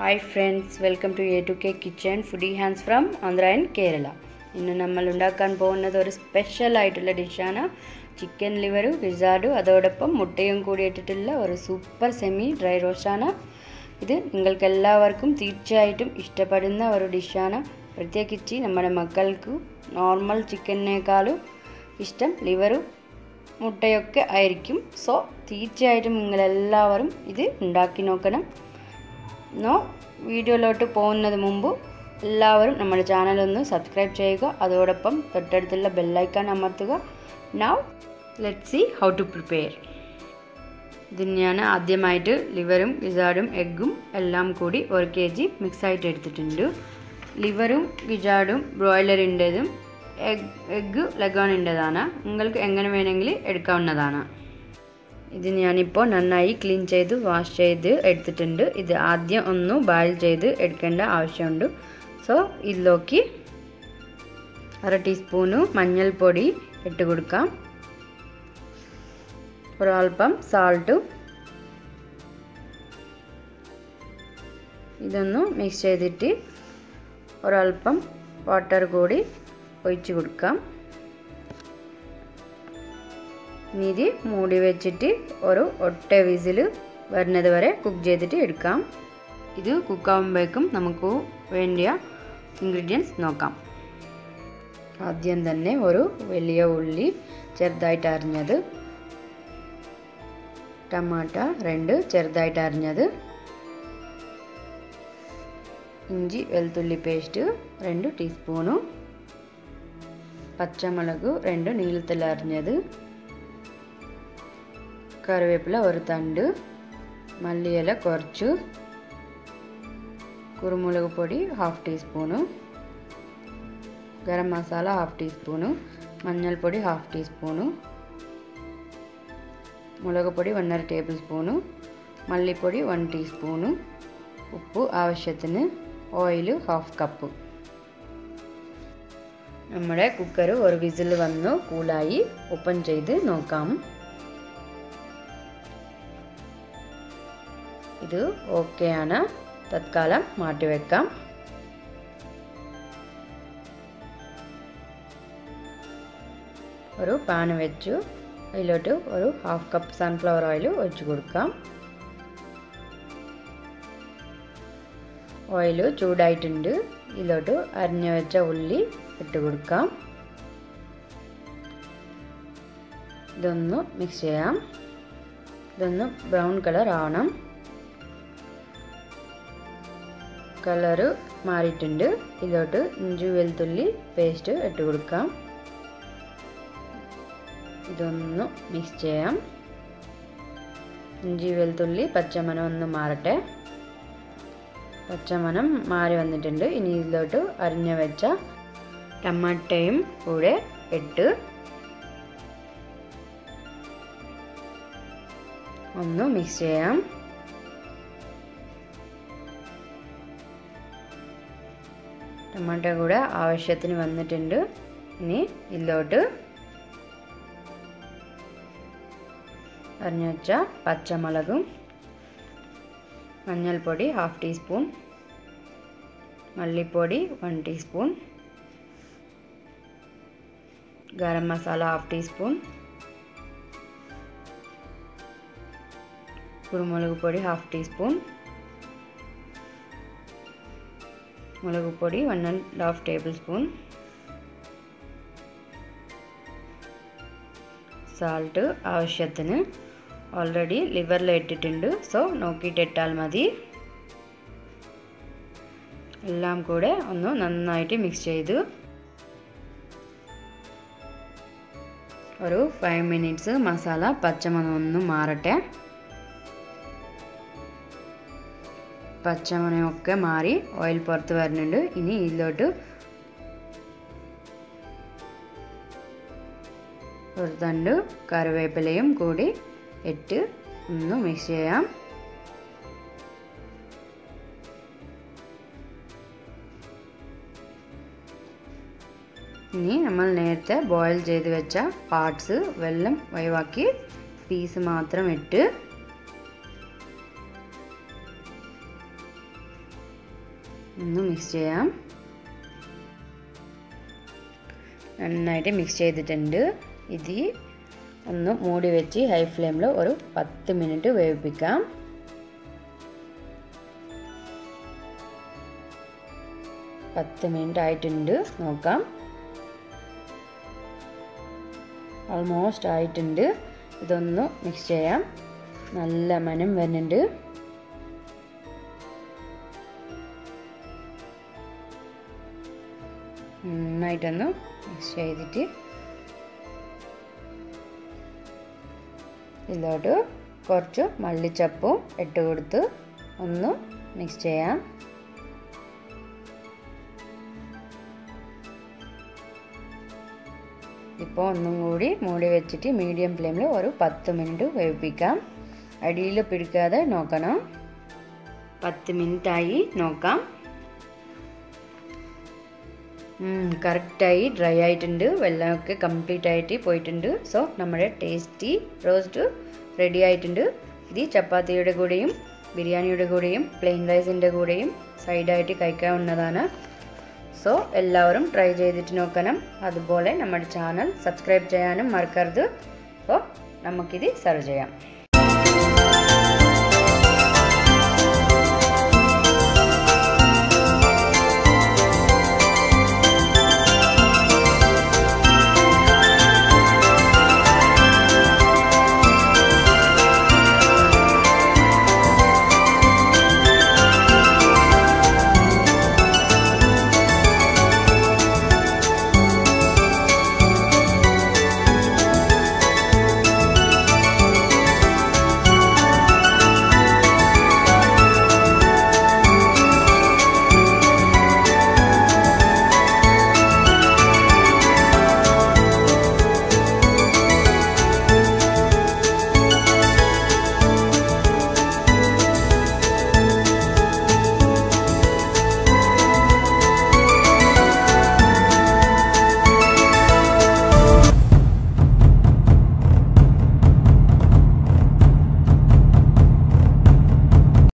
Hi friends welcome to A to K kitchen foodie hands from Andhra and Kerala ഇന്ന് നമ്മൾ ഉണ്ടാക്കാൻ പോകുന്നത് ഒരു സ്പെഷ്യൽ ആയിട്ടുള്ള ഡിഷാണ് ചിക്കൻ ലിവറും ഗിസാഡും അതോടൊപ്പം മുട്ടയും കൂടി ഇട്ടിട്ടുള്ള ഒരു സൂപ്പർ സെമി ഡ്രൈ റോസ്റ്റാണ് ഇത് നിങ്ങൾക്ക് എല്ലാവർക്കും തീർച്ചയായിട്ടും ഇഷ്ടപ്പെടുന്ന ഒരു ഡിഷാണ് പ്രത്യേകിച്ച് നമ്മുടെ മക്കൾക്ക് നോർമൽ ചിക്കനേക്കാളും ഇഷ്ടം ലിവറും മുട്ടയൊക്കെ ആയിരിക്കും. സോ തീർച്ചയായിട്ടും നിങ്ങളെല്ലാവരും ഇത് ഉണ്ടാക്കി നോക്കണം. വീഡിയോയിലോട്ട് പോകുന്നത് മുമ്പ് എല്ലാവരും നമ്മുടെ ചാനൽ ഒന്ന് സബ്സ്ക്രൈബ് ചെയ്യുക. അതോടൊപ്പം തൊട്ടടുത്തുള്ള ബെല്ലൈക്കൺ അമർത്തുക. Now let see how to prepare ഇതിന് ഞാൻ ആദ്യമായിട്ട് ലിവറും ഗിജാഡും എഗ്ഗും എല്ലാം കൂടി ഒരു കെ ജി മിക്സായിട്ട് എടുത്തിട്ടുണ്ട്. ലിവറും ഗിജാഡും ബ്രോയിലറിന്റെതും എഗ് എഗ്ഗ് ലഗോണിന്റെതാണ്. നിങ്ങൾക്ക് എങ്ങനെ വേണമെങ്കിൽ എടുക്കാവുന്നതാണ്. ഇത് ഞാനിപ്പോൾ നന്നായി ക്ലീൻ ചെയ്ത് വാഷ് ചെയ്ത് എടുത്തിട്ടുണ്ട്. ഇത് ആദ്യം ഒന്ന് ബോയിൽ ചെയ്ത് എടുക്കേണ്ട ആവശ്യമുണ്ട്. സോ ഇതിലേക്ക് അര ടീസ്പൂണ് മഞ്ഞൾപ്പൊടി ഇട്ട് കൊടുക്കാം. ഒരൽപ്പം സാൾട്ട് ഇതൊന്ന് മിക്സ് ചെയ്തിട്ട് ഒരൽപ്പം വാട്ടർ കൂടി ഒഴിച്ച് കൊടുക്കാം. ഇനി മൂടി വെച്ചിട്ട് ഒരു ഒട്ട വിസിൽ വരുന്നത് വരെ കുക്ക് ചെയ്തിട്ട് എടുക്കാം. ഇത് കുക്കാവുമ്പോഴേക്കും നമുക്ക് വേണ്ടിയ ഇൻഗ്രീഡിയൻസ് നോക്കാം. ആദ്യം തന്നെ ഒരു വലിയ ഉള്ളി ചെറുതായിട്ട് അരിഞ്ഞത് ടമാട്ട രണ്ട് ചെറുതായിട്ട് അരിഞ്ഞത് ഇഞ്ചി വെളുത്തുള്ളി പേസ്റ്റ് രണ്ട് ടീസ്പൂണും പച്ചമുളക് രണ്ട് നീളത്തിൽ അരിഞ്ഞത് കറിവേപ്പില ഒരു തണ്ട് മല്ലിയില കുറച്ച് കുരുമുളക് പൊടി half teaspoon garam masala half teaspoon മഞ്ഞൾപ്പൊടി ഹാഫ് ടീസ്പൂണ് മുളക് പൊടി ഒന്നര ടേബിൾ സ്പൂണ് മല്ലിപ്പൊടി വൺ ടീസ്പൂണ് ഉപ്പ് ആവശ്യത്തിന് ഓയിൽ ഹാഫ് കപ്പ് നമ്മുടെ കുക്കർ ഒരു വിസിൽ വന്നു കൂളായി ഓപ്പൺ ചെയ്ത് നോക്കാം ഇത് ഓക്കെയാണ്. തത്കാലം മാറ്റിവെക്കാം ഒരു പാൻ വെച്ചു. അതിലോട്ട് ഒരു ഹാഫ് കപ്പ് സൺഫ്ലവർ ഓയിൽ ഒഴിച്ചു കൊടുക്കാം. ഓയിൽ ചൂടായിട്ടുണ്ട്. ഇതിലോട്ട് അരിഞ്ഞു വെച്ച ഉള്ളി ഇട്ട് കൊടുക്കാം. ഇതൊന്ന് മിക്സ് ചെയ്യാം. ഇതൊന്ന് ബ്രൗൺ കളർ ആവണം. കളറ് മാറിയിട്ടുണ്ട്. ഇതിലോട്ട് ഇഞ്ചി വെളുത്തുള്ളി പേസ്റ്റ് ഇട്ട് കൊടുക്കാം. ഇതൊന്ന് മിക്സ് ചെയ്യാം. ഇഞ്ചി വെളുത്തുള്ളി പച്ചമനം ഒന്ന് മാറട്ടെ. പച്ചമനം മാറി വന്നിട്ടുണ്ട്. ഇനി ഇതിലോട്ട് അരിഞ്ഞു വെച്ച ടമാട്ടയും കൂടെ ഇട്ട് ഒന്ന് മിക്സ് ചെയ്യാം. ടൊമാറ്റോ കൂടെ ആവശ്യത്തിന് വന്നിട്ടുണ്ട്. ഇനി ഇതിലോട്ട് പറഞ്ഞു വെച്ച പച്ചമുളകും മഞ്ഞൾപ്പൊടി ഹാഫ് ടീസ്പൂൺ മല്ലിപ്പൊടി one teaspoon garam masala half teaspoon കുരുമുളക് പൊടി ഹാഫ് ടീസ്പൂൺ മുളക് പൊടി one and half tablespoon salt ആവശ്യത്തിന്. ഓൾറെഡി ലിവറിൽ ഇട്ടിട്ടുണ്ട്. സോ നോക്കിയിട്ട് ഇട്ടാൽ മതി. എല്ലാം കൂടെ ഒന്ന് നന്നായിട്ട് മിക്സ് ചെയ്ത്. ഒരു ഫൈവ് മിനിറ്റ്സ് മസാല പച്ചമണം ഒന്ന് മാറട്ടെ. പച്ചമണമൊക്കെ മാറി ഓയിൽ പുറത്ത് വരുന്നുണ്ട് ഇനി ഇതിലോട്ട് ഒരു തണ്ട് കറിവേപ്പിലയും കൂടി ഇട്ട് ഒന്ന് മിക്സ് ചെയ്യാം. ഇനി നമ്മൾ നേരത്തെ ബോയിൽ ചെയ്ത് വെച്ച പാർട്സ് വെള്ളം ഒഴിവാക്കി പീസ് മാത്രം ഇട്ട് ഒന്ന് മിക്സ് ചെയ്യാം. നന്നായിട്ട് മിക്സ് ചെയ്തിട്ടുണ്ട്. ഇത് ഒന്ന് മൂടി വെച്ച് ഹൈ ഫ്ലെയിമിൽ ഒരു പത്ത് മിനിറ്റ് വേവിപ്പിക്കാം. പത്ത് മിനിറ്റ് ആയിട്ടുണ്ട്. നോക്കാം. ഓൾമോസ്റ്റ് ആയിട്ടുണ്ട്. ഇതൊന്ന് മിക്സ് ചെയ്യാം. നല്ല മനം വരുന്നുണ്ട്. നന്നായിട്ടൊന്ന് മിക്സ് ചെയ്തിട്ട് ഇതിലോട്ട് കുറച്ച് മല്ലിച്ചപ്പും ഇട്ട് കൊടുത്ത് ഒന്ന് മിക്സ് ചെയ്യാം. ഇപ്പോൾ ഒന്നും കൂടി മൂടി വെച്ചിട്ട് മീഡിയം ഫ്ലെയിമിൽ ഒരു പത്ത് മിനിറ്റ് വേവിപ്പിക്കാം. അടിയിൽ പിടിക്കാതെ നോക്കണം. പത്ത് മിനിറ്റായി നോക്കാം. കറക്റ്റായി ഡ്രൈ ആയിട്ടുണ്ട്. വെള്ളമൊക്കെ കംപ്ലീറ്റ് ആയിട്ട് പോയിട്ടുണ്ട്. സോ നമ്മുടെ ടേസ്റ്റി റോസ്റ്റ് റെഡി ആയിട്ടുണ്ട്. ഇത് ചപ്പാത്തിയുടെ കൂടെയും ബിരിയാണിയുടെ കൂടെയും പ്ലെയിൻ റൈസിന്റെ കൂടെയും സൈഡായിട്ട് കഴിക്കാവുന്നതാണ് സോ എല്ലാവരും ട്രൈ ചെയ്തിട്ട് നോക്കണം. അതുപോലെ നമ്മുടെ ചാനൽ സബ്സ്ക്രൈബ് ചെയ്യാനും മറക്കരുത്. സോ നമുക്കിത് സെർവ് ചെയ്യാം.